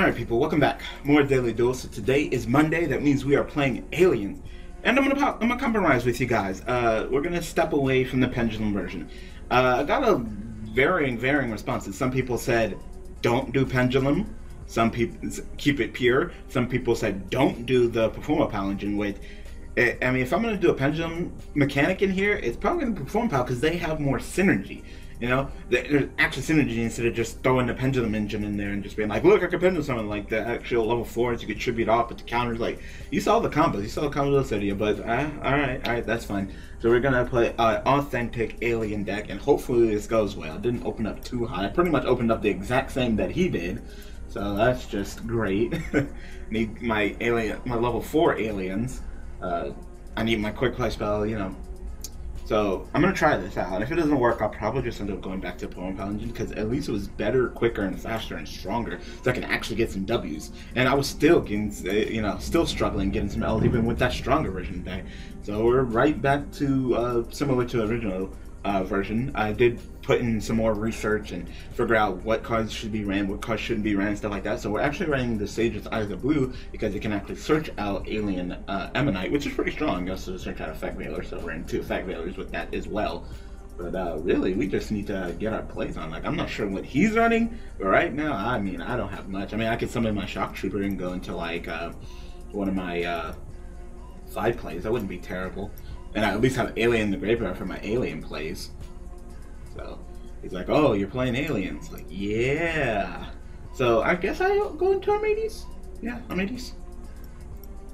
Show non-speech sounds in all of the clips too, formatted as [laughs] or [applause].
Alright people, welcome back. More Daily Duel. So today is Monday, that means we are playing Aliens. And I'm gonna I'm gonna compromise with you guys. Uh, we're gonna step away from the pendulum version. Uh, I got a varying, varying responses. Some people said, don't do pendulum. Some people keep it pure. Some people said, don't do the Performapal engine with I mean, if I'm to do a pendulum mechanic in here, it's probably going to be Performapal because they have more synergy. You know, there's actual synergy instead of just throwing the pendulum engine in there and just being like, look, I can pendulum something like the actual level fours. You could tribute off, but the counters, like, you saw the combos, you saw the combos video, but uh, all right, all right, that's fine. So we're gonna play uh, authentic alien deck, and hopefully this goes well. I didn't open up too high. I pretty much opened up the exact same that he did, so that's just great. [laughs] Need my alien, my level four aliens. Uh, I need my quick play spell, you know, so I'm gonna try this out. If it doesn't work, I'll probably just end up going back to Performapal Engine because at least it was better, quicker, and faster and stronger, so I can actually get some W's. And I was still getting, uh, you know, still struggling getting some L's even with that stronger version back. So we're right back to uh, similar to the original uh, version. I did put in some more research and figure out what cards should be ran, what cards shouldn't be ran, stuff like that. So we're actually running the Sage's Eyes of Blue because it can actually search out Alien uh, Ammonite, which is pretty strong. It also search out Effect Veiler, so we're in two Effect Veilers with that as well. But uh, really, we just need to get our plays on. Like, I'm not sure what he's running, but right now, I mean, I don't have much. I mean, I could summon my Shock Trooper and go into, like, uh, one of my uh, five plays. That wouldn't be terrible. And I at least have Alien the Graveyard for my Alien plays. So he's like, "Oh, you're playing aliens?" Like, yeah. So I guess I go into Armades. Yeah, Armades.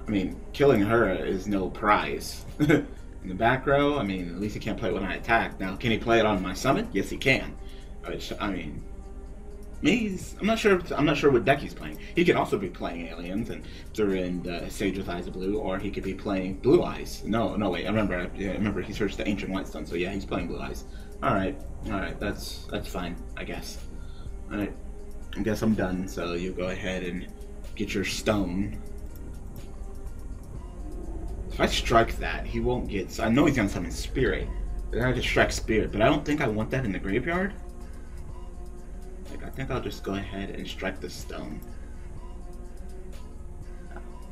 I mean, killing her is no prize. [laughs] in the back row, I mean, at least he can't play when I attack. Now, can he play it on my summon? Yes, he can. Which, I mean, he's, I'm not sure. I'm not sure what deck he's playing. He could also be playing aliens and throw in uh, Sage with Eyes of Blue, or he could be playing Blue Eyes. No, no, wait. I remember. I remember he searched the Ancient Whitestone, so yeah, he's playing Blue Eyes. All right, all right, that's that's fine, I guess. All right, I guess I'm done. So you go ahead and get your stone. If I strike that, he won't get. I know he's gonna summon spirit. But I just strike spirit, but I don't think I want that in the graveyard. Like I think I'll just go ahead and strike the stone.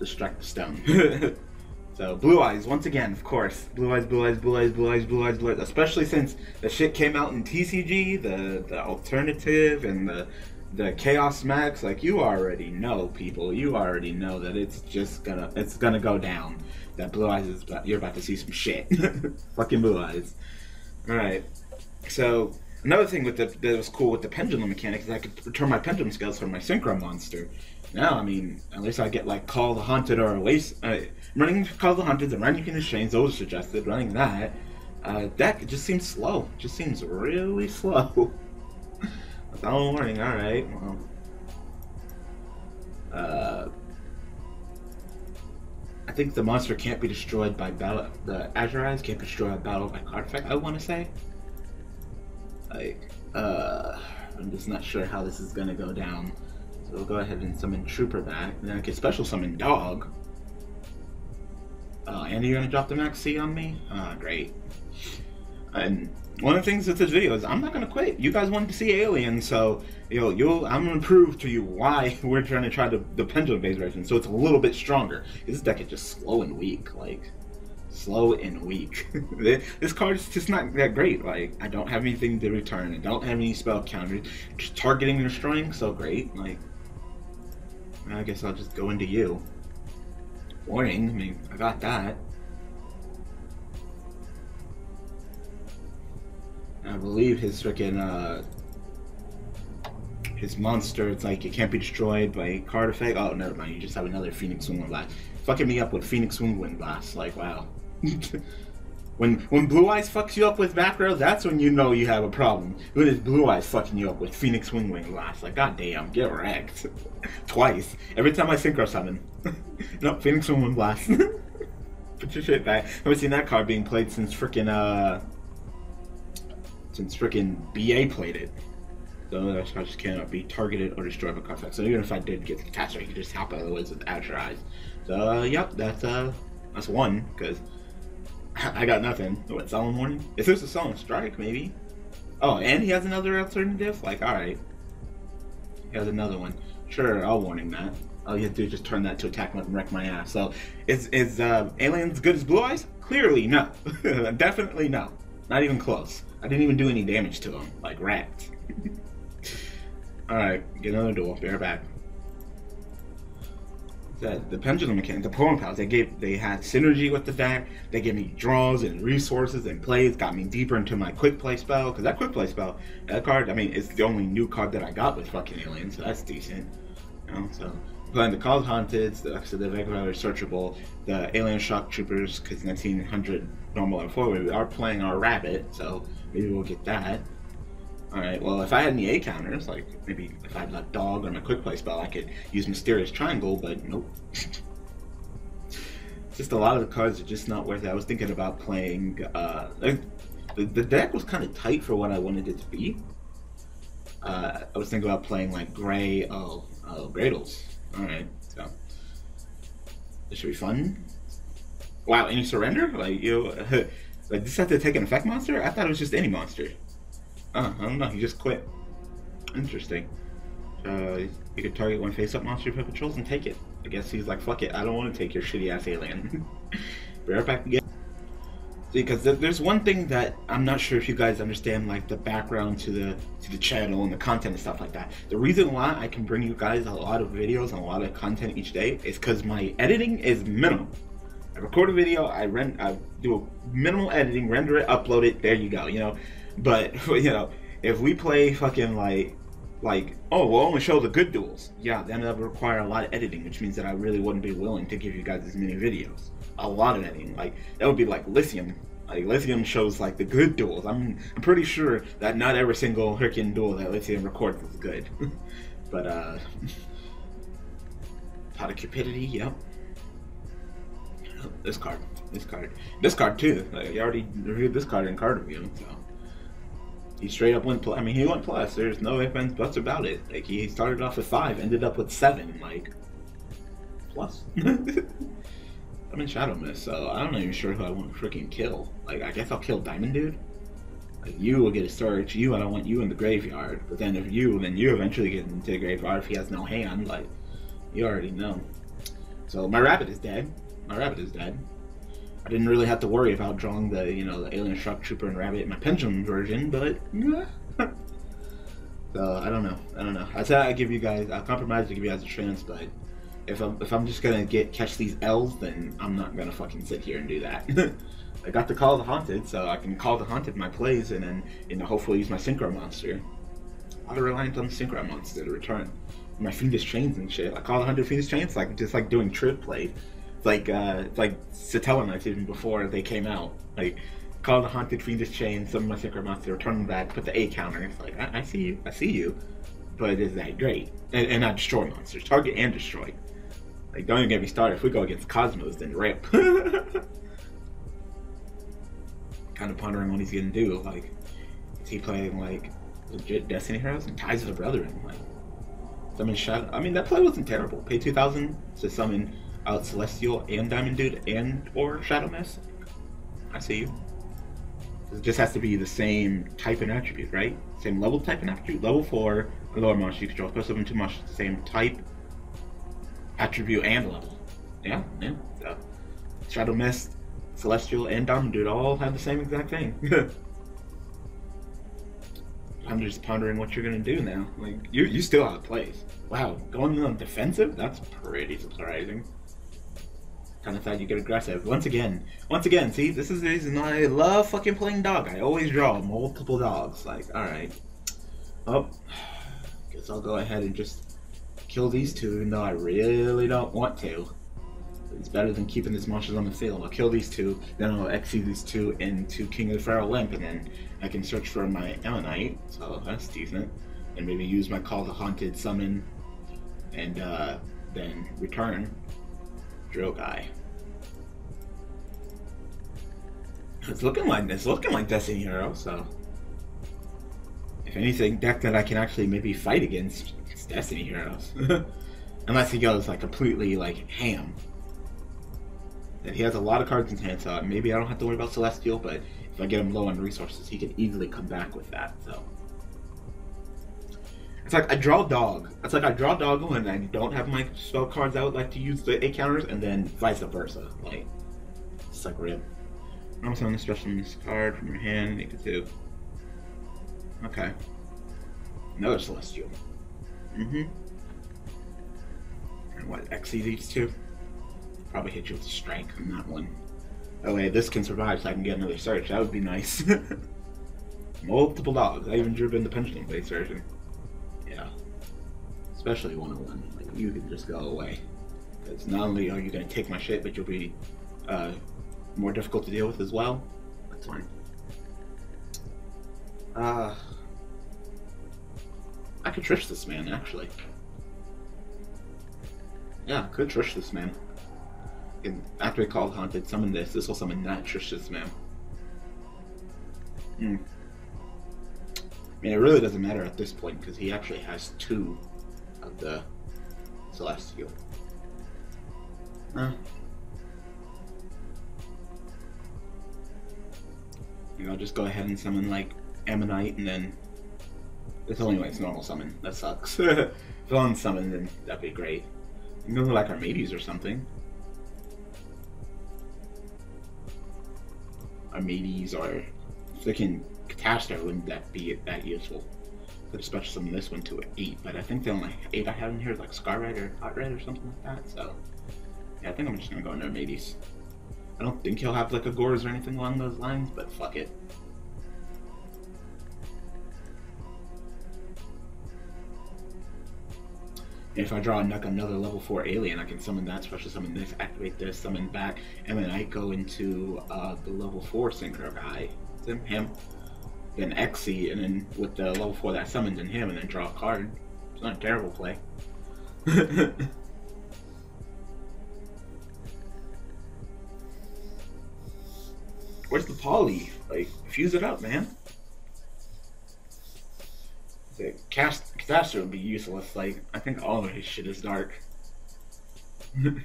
Strike the stone. [laughs] So Blue Eyes, once again, of course. Blue Eyes, Blue Eyes, Blue Eyes, Blue Eyes, Blue Eyes, Blue Eyes. Especially since the shit came out in TCG, the the alternative and the the Chaos Max. Like you already know, people. You already know that it's just gonna it's gonna go down. That Blue Eyes is you're about to see some shit. [laughs] Fucking Blue Eyes. All right. So another thing with the that was cool with the pendulum mechanic is I could return my pendulum skills from my synchro monster. Now, I mean, at least I get like Call the Haunted or Waste. Uh, running Call the Haunted and running in Exchange, those suggested. Running that uh, deck, just seems slow. Just seems really slow. [laughs] Without warning, alright, well. Uh, I think the monster can't be destroyed by battle. The Azure Eyes can't be destroyed by battle by card effect, I want to say. Like, uh, I'm just not sure how this is going to go down. So we'll go ahead and summon Trooper back. Then I can special summon Dog. Uh, and you're gonna drop the max C on me? Ah, great. And one of the things with this video is I'm not gonna quit. You guys wanted to see aliens, so you know, you'll I'm gonna prove to you why [laughs] we're trying to try the, the pendulum based version, so it's a little bit stronger. This deck is just slow and weak, like slow and weak. [laughs] this card is just not that great. Like I don't have anything to return. I don't have any spell counters. Just targeting and destroying, so great. Like I guess I'll just go into you. Warning, I mean, I got that. I believe his freaking, uh, his monster, it's like it can't be destroyed by card effect. Oh, never mind, you just have another Phoenix Wing Blast. Fucking me up with Phoenix Wing Blast, like, wow. [laughs] When when Blue Eyes fucks you up with back row, that's when you know you have a problem. When Blue Eyes fucking you up with Phoenix Wing Wind Blast, like goddamn, get wrecked. [laughs] Twice. Every time I synchro summon. [laughs] nope, Phoenix Wing Wind Blast. [laughs] Put your shit back. I haven't seen that card being played since freaking uh since freaking BA played it. So that card just cannot be targeted or destroyed by card. So even if I did get the catastrophe, I could just hop out of the woods with Azure Eyes. So uh, yep, that's uh that's one, because [laughs] I got nothing. What, Solemn Warning? If there's a Solemn Strike, maybe. Oh, and he has another alternative? Like, alright. He has another one. Sure, I'll warning that. All you have to do is just turn that to attack and wreck my ass. So, is is uh, aliens good as blue eyes? Clearly, no. [laughs] Definitely no. Not even close. I didn't even do any damage to him, like rats. [laughs] Alright, get another duel. Be right back. That the pendulum mechanic, the poem pals, they gave they had synergy with the deck. They gave me draws and resources and plays, got me deeper into my quick play spell. Cause that quick play spell, that card, I mean, it's the only new card that I got with fucking aliens, so that's decent. You know, so playing the Call Haunted, the, like the regular searchable, the Alien Shock Troopers, because 1900 normal and forward, we are playing our Rabbit, so maybe we'll get that. Alright, well, if I had any A counters, like maybe if I had that dog or my quick play spell, I could use Mysterious Triangle, but nope. [laughs] just a lot of the cards are just not worth it. I was thinking about playing, uh, the, the deck was kind of tight for what I wanted it to be. Uh, I was thinking about playing like Gray, oh, oh, Graydles. Alright, so. This should be fun. Wow, any surrender? Like, you [laughs] like this has to take an effect monster? I thought it was just any monster. Uh, I don't know, he just quit. Interesting. Uh, you could target one face-up monster pet patrols and take it. I guess he's like, fuck it, I don't want to take your shitty-ass alien. [laughs] Be right back again. See, Because there's one thing that I'm not sure if you guys understand, like the background to the to the channel and the content and stuff like that. The reason why I can bring you guys a lot of videos and a lot of content each day is because my editing is minimal. I record a video, I rent, I do a minimal editing, render it, upload it. There you go. You know, but [laughs] you know, if we play fucking like like oh we'll only show the good duels. Yeah then that would require a lot of editing which means that i really wouldn't be willing to give you guys as many videos. A lot of editing. Like that would be like lithium. Like lithium shows like the good duels. I'm i'm pretty sure that not every single freaking duel that lithium records is good. [laughs] But uh [laughs] pot of cupidity yep. This card this card this card too. Like, you already reviewed this card in card review so he straight up went. Plus. I mean, he went plus. There's no ifs ands buts about it. Like he started off with five, ended up with seven. Like plus. [laughs] I'm in Shadow Mist, so I'm not even sure who I want to freaking kill. Like I guess I'll kill Diamond Dude. Like you will get a search. You, I don't want you in the graveyard. But then if you, then you eventually get into the graveyard if he has no hand. Like you already know. So my rabbit is dead. My rabbit is dead. I didn't really have to worry about drawing the, you know, the Alien Shock Trooper and Rabbit in my Pendulum version, but so [laughs] uh, I don't know. I don't know. I said I give you guys, I compromise to give you guys a chance, but if I'm if I'm just gonna get catch these L's, then I'm not gonna fucking sit here and do that. [laughs] I got to call the haunted, so I can call the haunted my plays, and then you know hopefully use my synchro monster. A lot of reliance on the synchro monster to return my fiendish chains and shit. I call the hundred fiendish chains like just like doing trip play like uh like Satellarknights even before they came out. Like call the haunted fiendish chain, some of my secret monster, return back, put the A counter. It's like I, I, see you, I see you, but is that great? And, and not destroy monsters, target and destroy. Like don't even get me started. If we go against Cosmos, then rip. [laughs] kind of pondering what he's gonna do. Like, is he playing like legit Destiny Heroes and Ties of the Brethren? Like, summon Shadow. I mean, that play wasn't terrible. Pay two thousand to summon out Celestial and Diamond Dude and or Shadow Mist. I see you. It just has to be the same type and attribute, right? Same level type and attribute. Level 4, lower monster you control. Plus 7 too much. Same type, attribute, and level. Yeah, yeah. So, Shadow Mist, Celestial, and Diamond Dude all have the same exact thing. [laughs] I'm just pondering what you're gonna do now. Like you, you still place. Wow, going on defensive? That's pretty surprising kind of thought you get aggressive. Once again, once again, see, this is the reason I love fucking playing dog. I always draw multiple dogs. Like, alright. Oh, guess I'll go ahead and just kill these two, even though I really don't want to. It's better than keeping these monsters on the field. I'll kill these two, then I'll exceed these two into King of the Feral Imp, and then I can search for my Ammonite, so that's decent. And maybe use my Call the Haunted summon, and uh, then return drill guy. It's looking like it's looking like Destiny Hero, so if anything, deck that I can actually maybe fight against Destiny Heroes. [laughs] Unless he goes like completely like ham. And he has a lot of cards in hand, so maybe I don't have to worry about Celestial, but if I get him low on resources, he can easily come back with that, so. It's like I draw dog. It's like I draw dog and I don't have my spell cards out, like to use the eight counters, and then vice versa. Like, it's like real. I'm summon a special this card from your hand. Make it two. Okay. Another celestial. Mm-hmm. And what? Xe these two? Probably hit you with strength on that one. Oh wait, this can survive, so I can get another search. That would be nice. [laughs] Multiple dogs. I even drew in the pendulum based version. Especially 101. Like, you can just go away. Because not only are you going to take my shit, but you'll be uh, more difficult to deal with as well. That's fine. Uh, I could trish this man, actually. Yeah, I could trish this man. And after we called Haunted, summon this. This will summon that trish this man. Hmm. I mean, it really doesn't matter at this point because he actually has two of the uh, Celestial. Huh. You know, just go ahead and summon like Ammonite and then it's only when it's normal summon. That sucks. [laughs] if on summon, then that'd be great. You know, like Armades or something. Armades or freaking Catastrophe wouldn't that be that useful? Could especially summon this one to an 8, but I think the only 8 I have in here is like Scar Red or Hot Red or something like that, so... Yeah, I think I'm just gonna go into Armades. I don't think he'll have like a Gorz or anything along those lines, but fuck it. if I draw like another level 4 alien, I can summon that, special summon this, activate this, summon back, and then I go into uh, the level 4 synchro guy. Him, him, then Xe, and then with the level 4 that summons in him, and then draw a card. It's not a terrible play. [laughs] Where's the poly? Like, fuse it up, man. The cast caster would be useless. Like, I think all of his shit is dark. [laughs] you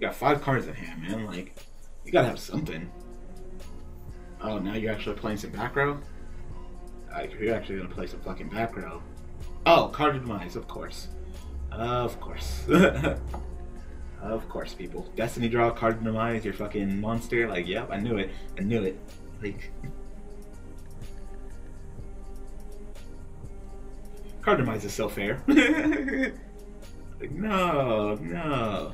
got five cards in hand, man. Like, you gotta have something. Oh, now you're actually playing some back row? Like, uh, you're actually gonna play some fucking back row. Oh, card demise, of course. Of course. [laughs] of course, people. Destiny draw, card demise, your fucking monster. Like, yep, I knew it. I knew it. Like. card demise is so fair. [laughs] like, no, no.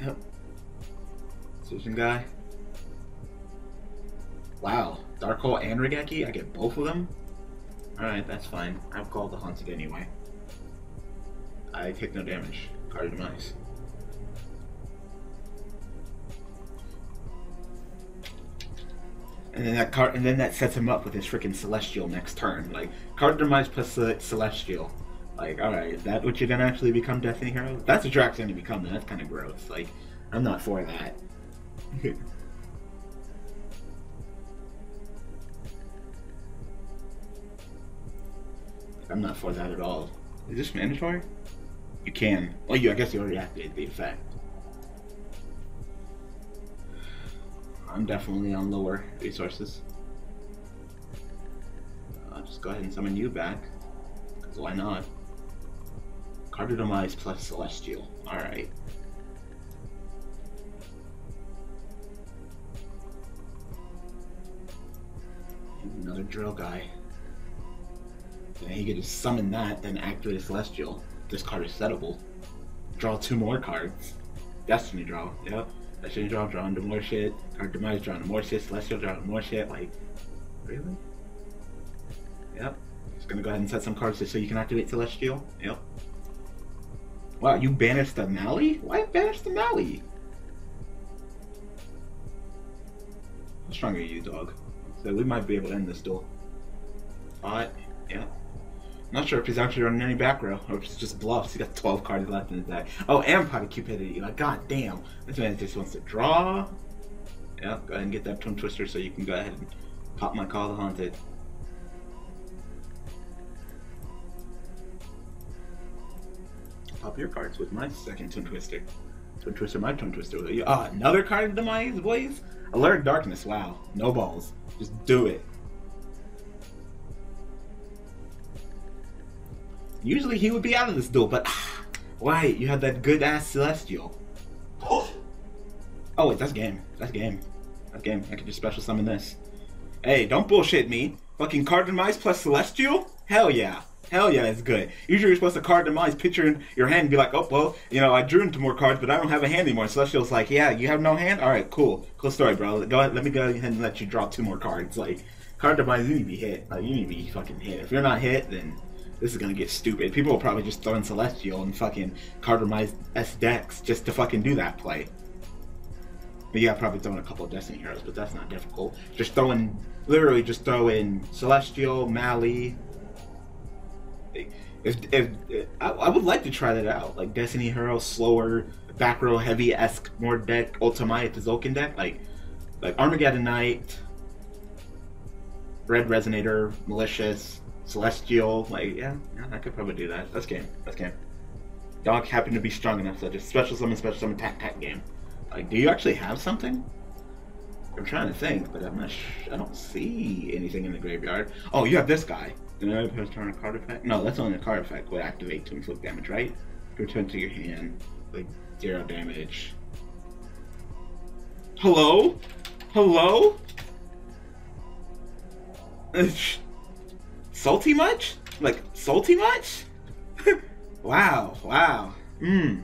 Yep. Susan guy. Wow. Dark Hole and Raigeki? I get both of them? Alright, that's fine. I've called the Haunted anyway. I take no damage. Card demise. And then that card, and then that sets him up with his freaking Celestial next turn. Like card demise plus Celestial. Like, all right, is that what you're gonna actually become, Destiny Hero? That's what actually gonna become. That's kind of gross. Like, I'm not for that. [laughs] I'm not for that at all. Is this mandatory? You can. Oh, you. I guess you already activated the effect. I'm definitely on lower resources. I'll just go ahead and summon you back. Because why not? Card of Demise plus Celestial. Alright. Another drill guy. Then he could just summon that, then activate a Celestial. This card is settable. Draw two more cards. Destiny draw, yep. Destiny draw, draw into more shit. Card demise, draw into more shit. Celestial draw into more shit. Like, really? Yep. Just gonna go ahead and set some cards just so you can activate Celestial. Yep. Wow, you banished the Mali? Why banish the Mali? How strong are you, dog? So we might be able to end this duel. Alright, yeah. Not sure if he's actually running any back row or if it's just bluffs. He got 12 cards left in his deck. Oh, and Pot of Cupidity. Like, god damn. This man just wants to draw. Yeah, go ahead and get that Twin Twister so you can go ahead and pop my Call the Haunted. Pop your cards with my second Twin Twister. Twin Twister, my Twin Twister. Ah, another card Demise, boys? Allure of Darkness, wow. No balls. Just do it. Usually he would be out of this duel, but [sighs] why? You have that good ass Celestial. [gasps] Oh wait, that's game. That's game. That's game. I can just special summon this. Hey, don't bullshit me. Fucking card demise plus Celestial? Hell yeah. Hell yeah, it's good. Usually you're supposed to card demise, picture in your hand, and be like, oh, well, you know, I drew into more cards, but I don't have a hand anymore. Celestial's like, yeah, you have no hand? All right, cool. Cool story, bro. Go ahead, let me go ahead and let you draw two more cards. Like, card demise, you need to be hit. Like, you need to be fucking hit. If you're not hit, then this is gonna get stupid. People will probably just throw in Celestial and fucking card my S decks just to fucking do that play. But yeah, probably throwing a couple of Destiny heroes, but that's not difficult. Just throwing, literally just throw in Celestial, Mali. If, if, if I, I, would like to try that out, like Destiny hero, slower, back row heavy esque more deck, Ultimate the Zolkin deck, like like Armageddon Knight, Red Resonator, Malicious, Celestial, like yeah, yeah, I could probably do that. That's game. That's game. Dog happened to be strong enough, so just special summon, special summon, tack, tack game. Like, do you actually have something? I'm trying to think, but I'm not. I don't see anything in the graveyard. Oh, you have this guy. Another post turn a card effect. No, that's only a card effect. Would activate to inflict damage, right? Return to your hand, like zero damage. Hello, hello. [laughs] salty much? Like salty much? [laughs] wow, wow. Mmm.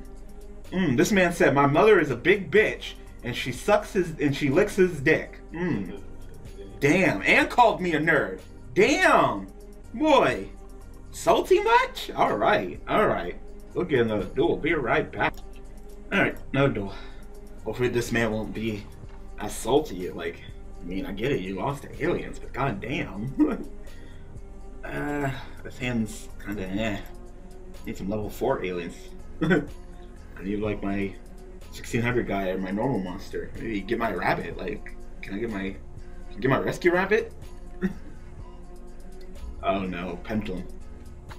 Mm, this man said, "My mother is a big bitch, and she sucks his and she licks his dick." Mm. Damn, and called me a nerd. Damn, boy, salty much? All right, all right. We'll get another duel. Be right back. All right, no duel. Hopefully, this man won't be as salty. Like, I mean, I get it. You lost to aliens, but goddamn. [laughs] uh, this hand's kind of eh. Need some level four aliens. [laughs] I need like my 1600 guy or my normal monster. Maybe get my rabbit. Like, can I get my get my rescue rabbit? [laughs] oh no, pendulum.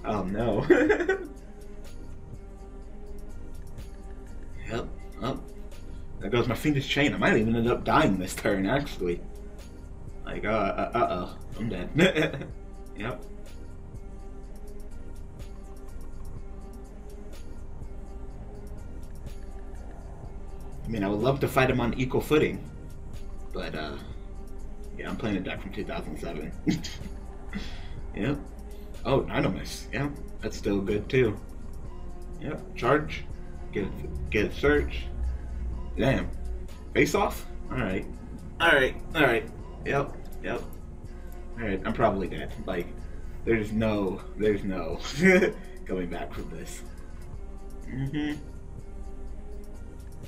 Oh no. [laughs] yep. Oh, there goes my fiendish chain. I might even end up dying this turn, actually. Like, uh, uh, uh oh, I'm dead. yep. I mean, I would love to fight him on equal footing, but uh, yeah, I'm playing a deck from 2007. [laughs] yep. Oh, Dinomist. Yeah, that's still good too. Yep. Charge. Get get search. Damn. Face off. All right. All right. All right. Yep. Yep. All right. I'm probably dead. Like, there's no, there's no [laughs] going back from this. Mm-hmm.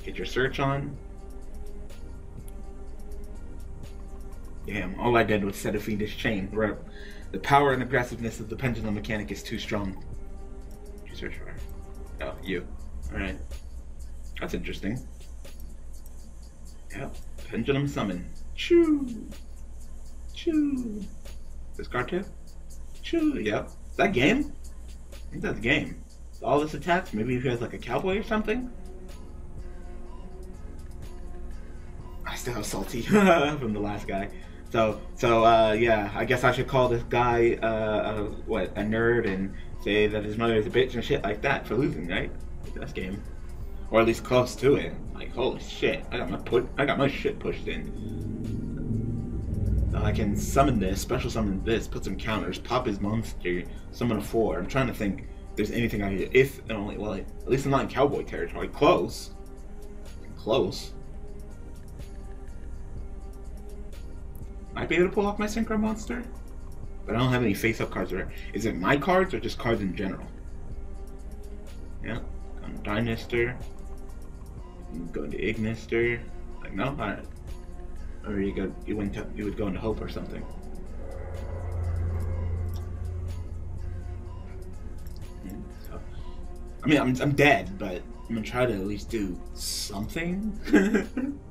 Get your search on. Damn, all I did was set a fiendish chain. Right. The power and aggressiveness of the pendulum mechanic is too strong. You search for Oh, you. Alright. That's interesting. Yep. Pendulum summon. Choo! Choo! Discard two? Choo! Yep. Is that game? I think that's game. All this attacks? Maybe if he has like a cowboy or something? [laughs] Still have salty [laughs] from the last guy. So so uh, yeah, I guess I should call this guy uh, a, what a nerd and say that his mother is a bitch and shit like that for losing, right? That's game, or at least close to it. Like holy shit, I got my put I got my shit pushed in. I can summon this, special summon this, put some counters, pop his monster, summon a four. I'm trying to think there's anything I. If and only well, at least I'm not in cowboy territory. Close, close. Might be able to pull off my Synchro Monster. But I don't have any face-up cards. Or is it my cards or just cards in general? Yeah. Dinoster. Go into Ignister. Like no. Or you go you went to, you would go into Hope or something. So, I mean I'm I'm dead, but I'm gonna try to at least do something. [laughs]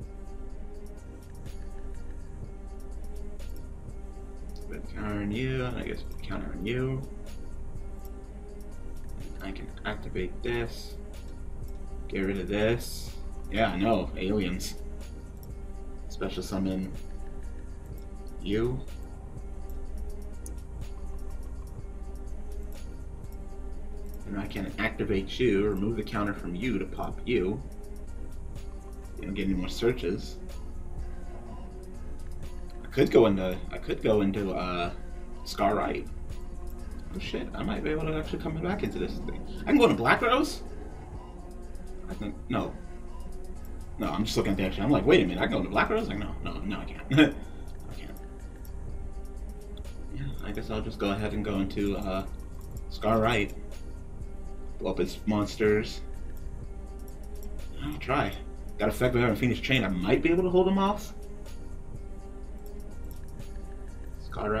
on you, I guess counter on you. I can activate this, get rid of this. Yeah, I know. Aliens. Special summon you. And I can activate you, remove the counter from you to pop you. You don't get any more searches. I could go into I could go into uh Scarlight. Oh shit, I might be able to actually come back into this thing. I can go to Black Rose? I think no. No, I'm just looking at the action. I'm like, wait a minute, I can go to Black Rose? Like, no, no, no, I can't. [laughs] I can't. Yeah, I guess I'll just go ahead and go into uh, Scarlight. Blow up its monsters. I'll try. Got effect with and Phoenix Chain. I might be able to hold them off. Scar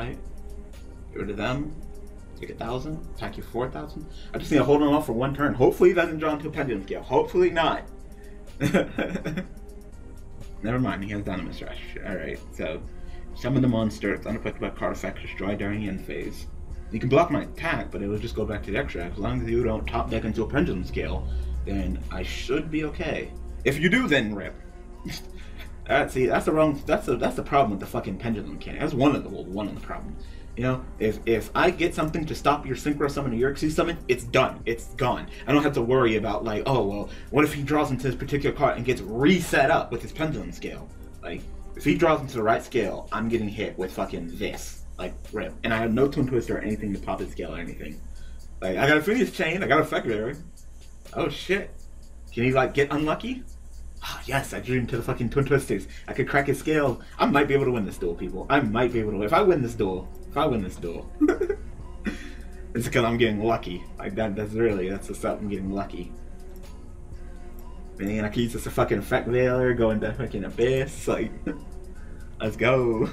Rid of them. Take a thousand. Attack you four thousand. I just need to hold him off for one turn. Hopefully he doesn't draw into a pendulum scale. Hopefully not. [laughs] Never mind, he has Dinomist Rush. Alright, so summon the monster, it's unaffected by card effects, destroy during end phase. You can block my attack, but it will just go back to the extra. As long as you don't top deck into a pendulum scale, then I should be okay. If you do, then rip. [laughs] that, see, that's the wrong. That's the that's the problem with the fucking pendulum mechanic. That's one of the well, one of the problems. You know, if if I get something to stop your synchro summon or your Xyz summon, it's done. It's gone. I don't have to worry about like, oh well, what if he draws into this particular card and gets reset up with his pendulum scale? Like, if he draws into the right scale, I'm getting hit with fucking this, like rip. And I have no Twin Twister or anything to pop his scale or anything. Like, I got a Phoenix Chain, I got a Bearer. Oh shit. Can he like get unlucky? Oh, yes, I drew into the fucking Twin Twisters. I could crack his scale. I might be able to win this duel, people. I might be able to. Win. If I win this duel, if I win this duel, [laughs] it's because I'm getting lucky. Like that. That's really that's the up. I'm getting lucky. Man, I can use this a fucking effect veiler, go into fucking abyss. Like, [laughs] let's go.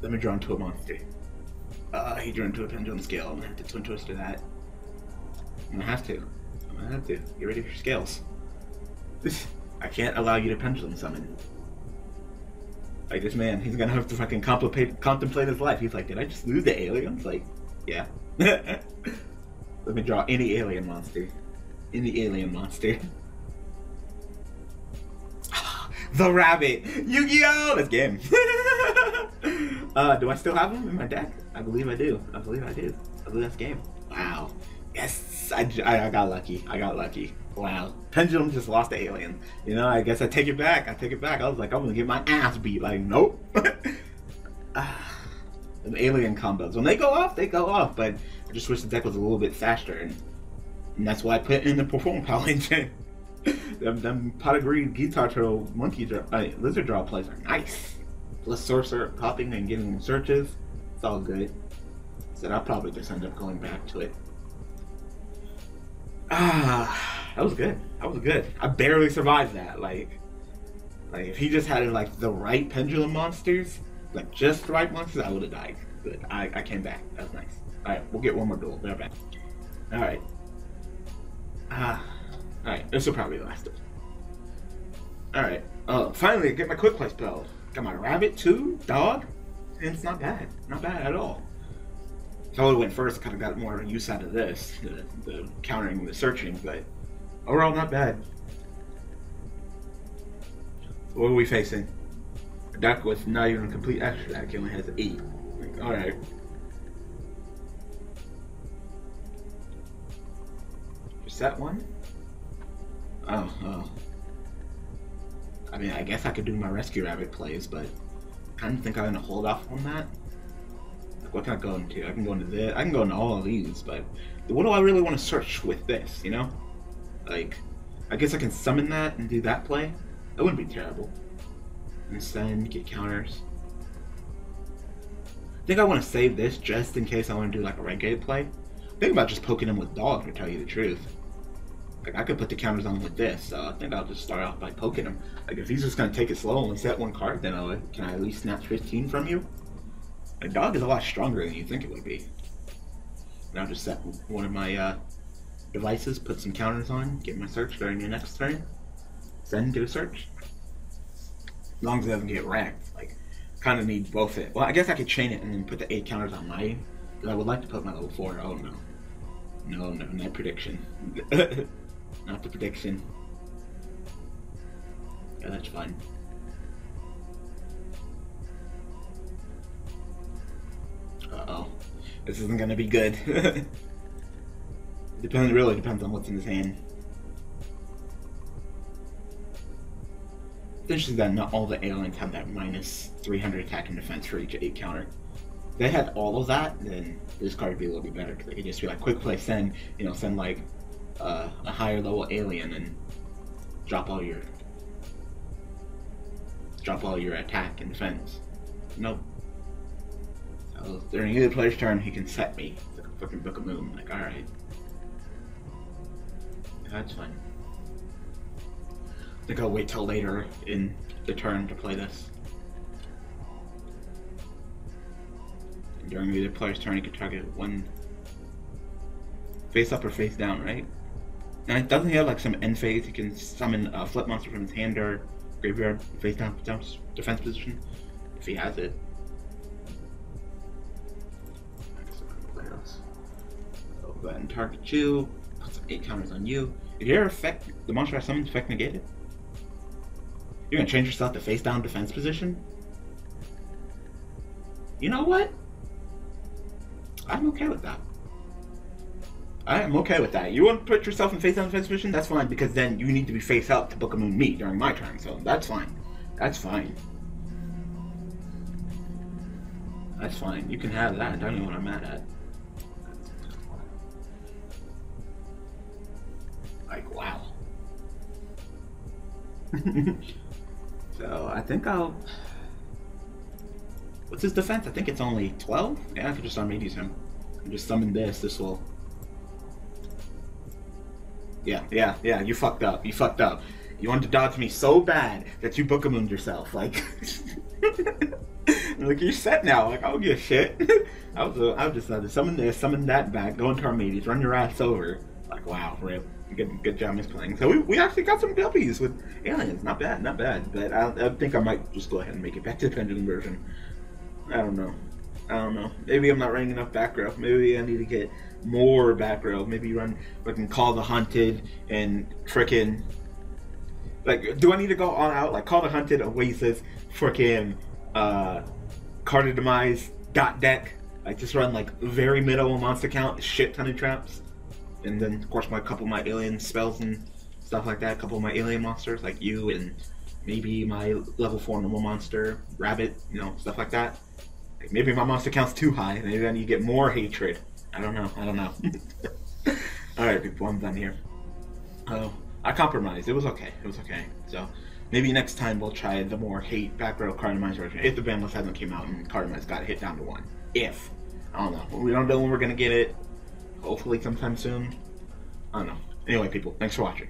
Let me draw into a monster. Uh, he drew into a pendulum scale. I'm gonna have to twin twister that. I'm gonna have to. I'm gonna have to. Get ready for your scales. [laughs] I can't allow you to pendulum summon. Like this man, he's gonna have to fucking contemplate contemplate his life. He's like, did I just lose the aliens? Like, yeah. [laughs] Let me draw any alien monster. Any alien monster. [laughs] the rabbit! Yu-Gi-Oh! This game. [laughs] uh, do I still have him in my deck? I believe I do. I believe I do. I believe that's game. Wow. Yes, I, I, I got lucky. I got lucky. Wow. Pendulum just lost the alien. You know, I guess I take it back. I take it back. I was like, I'm gonna get my ass beat. Like, nope. [laughs] ah, alien combos. When they go off, they go off. But I just wish the deck was a little bit faster. And, and that's why I put in the Performapal [laughs] engine. them, them pot of green guitar turtle monkey draw, uh, lizard draw plays are nice. Plus sorcerer popping and getting searches. It's all good. So I'll probably just end up going back to it. Ah, that was good. That was good. I barely survived that. Like, like if he just had like the right pendulum monsters, like just the right monsters, I would have died. Good. I, I came back. That was nice. All right, we'll get one more duel. Right back. All right. Ah, all right. This will probably last it. All right. Uh, finally, get my quick play spell. Got my rabbit too, dog, and it's not bad. Not bad at all. I would went first, kind of got more use out of this, the, the countering the searching, but overall not bad. What are we facing? A deck with not even a complete extra deck. He only has eight. Like, all right. Is that one? Oh, oh. I mean, I guess I could do my rescue rabbit plays, but I kind of think I'm gonna hold off on that Like, what can I go into? I can go into this. I can go into all of these, but what do I really want to search with this? You know, like I guess I can summon that and do that play. That wouldn't be terrible. And send, get counters. I think I want to save this just in case I want to do like a renegade play. Think about just poking him with dog to tell you the truth. Like I could put the counters on with this, so I think I'll just start off by poking him. Like if he's just gonna take it slow and set one card, then I'll, can I at least snatch 15 from you? A dog is a lot stronger than you think it would be. And I'll just set one of my uh, devices, put some counters on, get my search during your next turn, send, do a search. As long as it doesn't get wrecked. Like, kind of need both it. Well, I guess I could chain it and then put the eight counters on my. Because I would like to put my level four. Oh no. No, no, not prediction. [laughs] not the prediction. Yeah, that's fine. Uh oh. This isn't gonna be good. [laughs] depends really depends on what's in his hand. It's interesting that not all the aliens have that minus 300 attack and defense for each 8 counter. If they had all of that, then this card would be a little bit better because they could just be like quick play send, you know, send like uh, a higher level alien and drop all your drop all your attack and defense. Nope. So during either player's turn, he can set me. Like a fucking Book of Moon. Like, alright. That's fine. I think I'll wait till later in the turn to play this. During either player's turn, he can target one face up or face down, right? And it doesn't he have like some end phase? He can summon a flip monster from his hand or graveyard face down defense position if he has it. So go ahead and target you. Put some eight counters on you. Your effect, the monster I summoned effect negated. You're gonna change yourself to face down defense position. You know what? I'm okay with that. I am okay with that. You want to put yourself in face down defense position? That's fine because then you need to be face up to Book a Moon me during my turn. So that's fine. That's fine. That's fine. You can have that. I don't know what I'm mad at. [laughs] so I think I'll. What's his defense? I think it's only 12? Yeah, I could just unmediate him. I just summon this. This will yeah, yeah, yeah. You fucked up. You fucked up. You wanted to dodge me so bad that you book yourself. Like, [laughs] like you're set now. Like, I don't give a shit. [laughs] I was, I was just summon this, summon that back, go into our run your ass over. Like, wow, rip. Good, good job, Miss playing. So we, we actually got some W's with aliens. Not bad, not bad. But I, I think I might just go ahead and make it back to the pendulum version. I don't know. I don't know. Maybe I'm not running enough back row. Maybe I need to get more back row. Maybe run fucking Call the Haunted and frickin' like do I need to go all out like Call the Haunted, Oasis, frickin' uh Card of Demise, dot deck. I just run like very middle monster count, shit ton of traps. And then of course my couple of my alien spells and stuff like that, a couple of my alien monsters like you and maybe my level four normal monster, rabbit, you know, stuff like that. Like maybe my monster count's too high, maybe need to get more hatred. I don't know. I don't know. [laughs] All right, people, I'm done here. Oh, I compromised. It was okay. It was okay. So maybe next time we'll try the more hate back row Cardamized version. If the banlist hasn't came out and Cardamized got hit down to one. If. I don't know. We don't know when we're gonna get it. Hopefully sometime soon. I don't know. Anyway, people, thanks for watching.